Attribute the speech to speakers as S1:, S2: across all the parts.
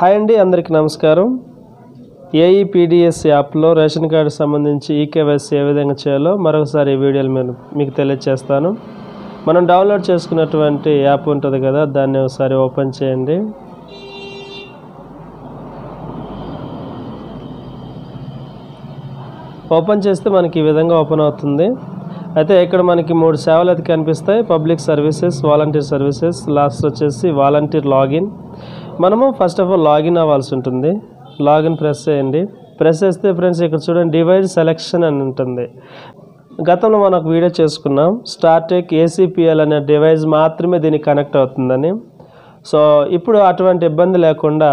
S1: Hi అండి అందరికీ నమస్కారం. ఏఈపీడిఎస్ యాప్లో రేషన్ కార్డు సంబంధించి ఈకేవైసీ ఏ విధంగా చేయాలో మరొకసారి ఈ వీడియోలు నేను మీకు తెలియజేస్తాను మనం డౌన్లోడ్ చేసుకున్నటువంటి యాప్ ఉంటుంది కదా దాన్ని ఒకసారి ఓపెన్ చేయండి. ఓపెన్ చేస్తే మనకి ఈ విధంగా ఓపెన్ అవుతుంది. అయితే ఇక్కడ మనకి మూడు సేవలు అయితే కనిపిస్తాయి. Public services volunteer services last వచ్చేసి వాలంటీర్ లాగిన్. మనము ఫస్ట్ ఆఫ్ ఆల్ లాగిన్ అవ్వాల్సి ఉంటుంది. లాగిన్ ప్రెస్ చేయండి. ప్రెస్ చేస్తే ఫ్రెండ్స్ ఇక్కడ చూడండి డివైడ్ సెలెక్షన్ అని ఉంటుంది. గతంలో మనం ఒక వీడియో చేసుకున్నాం. స్టార్టెక్ ఏసీపీఎల్ అనే డివైస్ మాత్రమే దీనికి కనెక్ట్ అవుతుందని. సో ఇప్పుడు అటువంటి ఇబ్బంది లేకుండా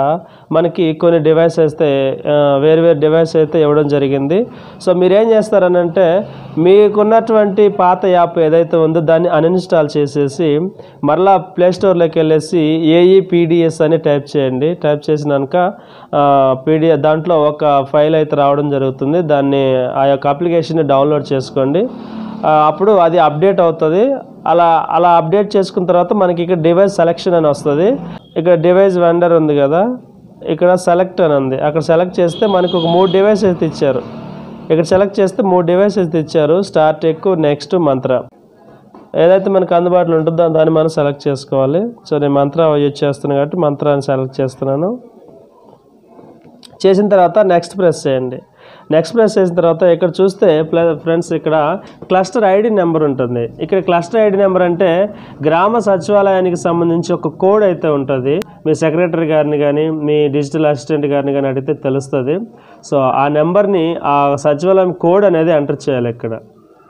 S1: మనకి కొన్ని డివైస్ అయితే వేరు వేరు డివైస్ అయితే ఇవ్వడం జరిగింది. సో మీరు ఏం చేస్తారనంటే మీకున్నటువంటి పాత యాప్ ఏదైతే ఉందో దాన్ని అన్ఇన్స్టాల్ చేసేసి మరలా ప్లే స్టోర్లోకి వెళ్ళేసి ఏఈపీడిఎస్ అని టైప్ చేయండి. టైప్ చేసినాక పీడిఎఫ్ దాంట్లో ఒక ఫైల్ అయితే రావడం జరుగుతుంది. దాన్ని ఆ యొక్క అప్లికేషన్ని డౌన్లోడ్ చేసుకోండి. అప్పుడు అది అప్డేట్ అవుతుంది. అలా అలా అప్డేట్ చేసుకున్న తర్వాత మనకి ఇక్కడ డివైస్ సెలెక్షన్ అని వస్తుంది. ఇక్కడ డివైస్ వెండర్ ఉంది కదా ఇక్కడ సెలెక్ట్ అని ఉంది. అక్కడ సెలెక్ట్ చేస్తే మనకు ఒక మూడు డివైస్ అయితే ఇచ్చారు. ఇక్కడ సెలెక్ట్ చేస్తే మూడు డివైస్ అయితే ఇచ్చారు. స్టార్ట్ ఎక్కువ నెక్స్ట్ మంత్ర ఏదైతే మనకు అందుబాటులో ఉంటుందో దాన్ని మనం సెలెక్ట్ చేసుకోవాలి. సో నేను మంత్ర యూజ్ చేస్తున్నాను కాబట్టి మంత్రాన్ని సెలెక్ట్ చేస్తున్నాను. చేసిన తర్వాత నెక్స్ట్ ప్రెస్ చేయండి. నెక్స్ట్ ప్రెస్ చేసిన తర్వాత ఇక్కడ చూస్తే ఫ్రెండ్స్ ఇక్కడ క్లస్టర్ ఐడి నెంబర్ ఉంటుంది. ఇక్కడ క్లస్టర్ ఐడి నెంబర్ అంటే గ్రామ సచివాలయానికి సంబంధించి ఒక కోడ్ అయితే ఉంటుంది. మీ సెక్రటరీ గారిని కానీ మీ డిజిటల్ అసిస్టెంట్ గారిని కానీ అడిగితే తెలుస్తుంది. సో ఆ నెంబర్ని ఆ సచివాలయం కోడ్ అనేది ఎంటర్ చేయాలి ఇక్కడ.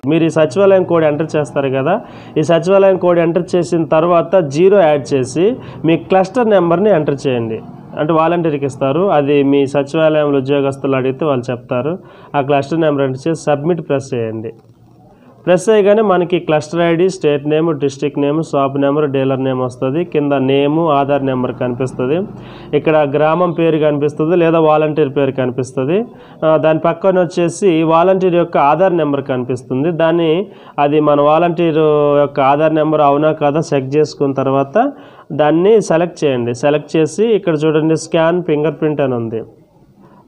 S1: మీరు ఈ సచివాలయం కోడ్ ఎంటర్ చేస్తారు కదా. ఈ సచివాలయం కోడ్ ఎంటర్ చేసిన తర్వాత జీరో యాడ్ చేసి మీ క్లస్టర్ నెంబర్ని ఎంటర్ చేయండి. అంటే వాలంటీర్కి ఇస్తారు. అది మీ సచివాలయంలో ఉద్యోగస్తులు అడిగితే వాళ్ళు చెప్తారు. ఆ క్లస్టర్ నెంబర్ ఎంటర్ చేసి సబ్మిట్ ప్రెస్ చేయండి. ప్రెస్ చేయగానే మనకి cluster ID state name district name shop number dealer name వస్తుంది. కింద నేము ఆధార్ నెంబర్ కనిపిస్తుంది. ఇక్కడ గ్రామం పేరు కనిపిస్తుంది లేదా వాలంటీర్ పేరు కనిపిస్తుంది. దాని పక్కన వచ్చేసి వాలంటీర్ యొక్క ఆధార్ నెంబర్ కనిపిస్తుంది. దాన్ని అది మన వాలంటీర్ యొక్క ఆధార్ నెంబర్ అవునా కాదా చెక్ చేసుకున్న తర్వాత దాన్ని సెలెక్ట్ చేయండి. సెలెక్ట్ చేసి ఇక్కడ చూడండి స్కాన్ ఫింగర్ ప్రింట్ అని ఉంది.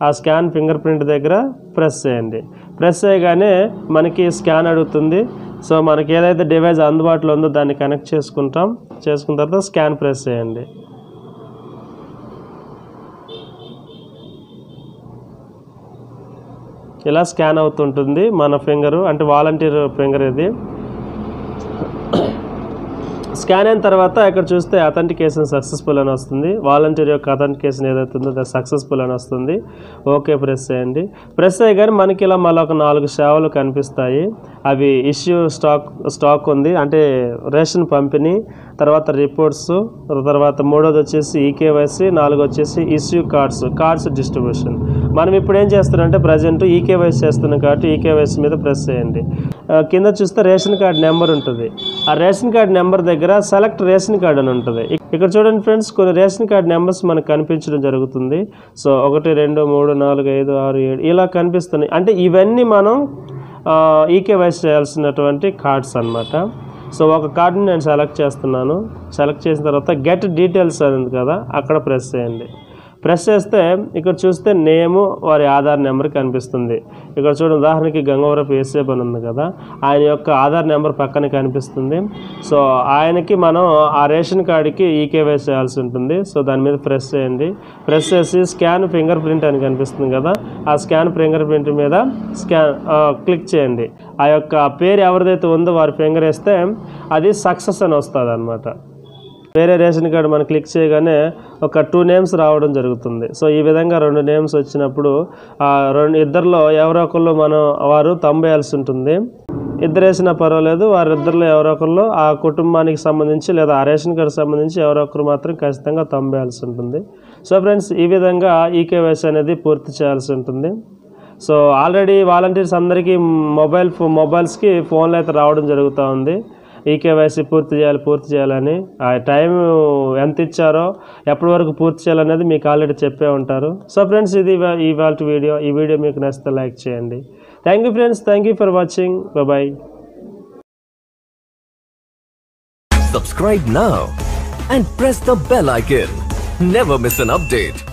S1: ఆ స్కాన్ ఫింగర్ ప్రింట్ దగ్గర ప్రెస్ చేయండి. ప్రెస్ చేయగానే మనకి స్కాన్ అడుగుతుంది. సో మనకి ఏదైతే డివైస్ అందుబాటులో ఉందో దాన్ని కనెక్ట్ చేసుకుంటాం. చేసుకున్న తర్వాత స్కాన్ ప్రెస్ చేయండి. ఇలా స్కాన్ అవుతుంటుంది మన ఫింగరు అంటే వాలంటీర్ ఫింగర్ ఇది. స్కాన్ అయిన తర్వాత ఇక్కడ చూస్తే అథెంటికేషన్ సక్సెస్ఫుల్ అని వస్తుంది. వాలంటీర్ యొక్క అథెంటికేషన్ ఏదైతే ఉందో అది సక్సెస్ఫుల్ అని వస్తుంది. ఓకే ప్రెస్ చేయండి. ప్రెస్ చేయగానే మనకి ఇలా మళ్ళీ ఒక నాలుగు సేవలు కనిపిస్తాయి. అవి ఇష్యూ స్టాక్ స్టాక్ ఉంది. అంటే రేషన్ పంపిణీ తర్వాత రిపోర్ట్స్ తర్వాత మూడోది వచ్చేసి ఈకేవైసీ నాలుగు వచ్చేసి ఇష్యూ కార్డ్స్ కార్డ్స్ డిస్ట్రిబ్యూషన్ మనం ఇప్పుడు ఏం చేస్తున్నామంటే ప్రజెంట్ ఈకేవైసీ చేస్తున్నాం కాబట్టి ఈకేవైసీ మీద ప్రెస్ చేయండి. కింద చూస్తే రేషన్ కార్డ్ నెంబర్ ఉంటుంది. ఆ రేషన్ కార్డ్ నెంబర్ దగ్గర సెలెక్ట్ రేషన్ కార్డ్ అని ఉంటుంది. ఇక్కడ చూడండి ఫ్రెండ్స్ కొన్ని రేషన్ కార్డ్ నెంబర్స్ మనకు కనిపించడం జరుగుతుంది. సో ఒకటి రెండు మూడు నాలుగు ఐదు ఆరు ఏడు ఇలా కనిపిస్తున్నాయి. అంటే ఇవన్నీ మనం ఈకేవైసీ చేయాల్సినటువంటి కార్డ్స్ అన్నమాట. సో ఒక కార్డుని నేను సెలెక్ట్ చేస్తున్నాను. సెలెక్ట్ చేసిన తర్వాత గెట్ డీటెయిల్స్ అనేది కదా అక్కడ ప్రెస్ చేయండి. ప్రెస్ చేస్తే ఇక్కడ చూస్తే నేము వారి ఆధార్ నెంబర్ కనిపిస్తుంది. ఇక్కడ చూడండి ఉదాహరణకి గంగవరపు ఏసేబ్ అని ఉంది కదా ఆయన యొక్క ఆధార్ నెంబర్ పక్కన కనిపిస్తుంది. సో ఆయనకి మనం ఆ రేషన్ కార్డుకి ఈకేవైసీ చేయాల్సి ఉంటుంది. సో దాని మీద ప్రెస్ చేయండి. ప్రెస్ చేసి స్కాన్ ఫింగర్ ప్రింట్ అని కనిపిస్తుంది కదా ఆ స్కాన్ ఫింగర్ ప్రింట్ మీద స్కాన్ క్లిక్ చేయండి. ఆ యొక్క పేరు ఎవరిదైతే ఉందో వారి ఫింగర్ వేస్తే అది సక్సెస్ అని వస్తుంది అనమాట వేరే రేషన్ కార్డు మనం క్లిక్ చేయగానే ఒక టూ నేమ్స్ రావడం జరుగుతుంది. సో ఈ విధంగా రెండు నేమ్స్ వచ్చినప్పుడు ఆ రెండు ఇద్దరిలో ఎవరో ఒకళ్ళు మనం వారు తంబేయాల్సి ఉంటుంది. ఇద్దరు వేసినా పర్వాలేదు వారిద్దరిలో ఎవరో ఒకళ్ళు ఆ కుటుంబానికి సంబంధించి లేదా ఆ రేషన్ కార్డు సంబంధించి ఎవరో ఒకరు మాత్రం ఖచ్చితంగా తంబేయాల్సి ఉంటుంది. సో ఫ్రెండ్స్ ఈ విధంగా ఈకేవైసీ అనేది పూర్తి చేయాల్సి ఉంటుంది. సో ఆల్రెడీ వాలంటీర్స్ అందరికీ మొబైల్ ఫో మొబైల్స్కి ఫోన్లు అయితే రావడం జరుగుతూ ఉంది. ఈకేవైసీ పూర్తి చేయాలి పూర్తి చేయాలని. ఆ టైం ఎంత ఇచ్చారో ఎప్పటి వరకు పూర్తి చేయాలనేది మీకు ఆల్రెడీ చెప్పే ఉంటారు. సో ఫ్రెండ్స్ ఇది ఇవాళ వీడియో. ఈ వీడియో మీకు నచ్చితే లైక్ చేయండి. Thank you friends thank you for watching bye
S2: Subscribe now and press the bell icon. never miss an update.